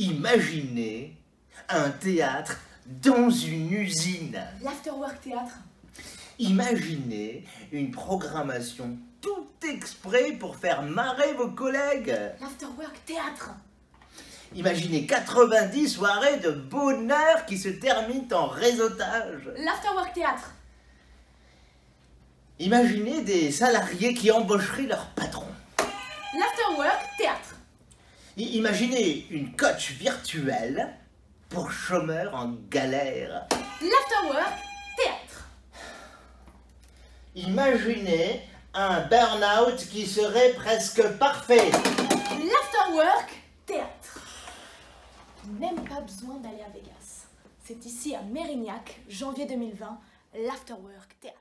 Imaginez un théâtre dans une usine. L'afterwork théâtre. Imaginez une programmation tout exprès pour faire marrer vos collègues. L'afterwork théâtre. Imaginez 90 soirées de bonheur qui se terminent en réseautage. L'afterwork théâtre. Imaginez des salariés qui embaucheraient leur patron. L'afterwork théâtre. Imaginez une coach virtuelle pour chômeurs en galère. L'afterwork théâtre. Imaginez un burn-out qui serait presque parfait. L'afterwork théâtre. Même pas besoin d'aller à Vegas. C'est ici à Mérignac, janvier 2020, l'afterwork théâtre.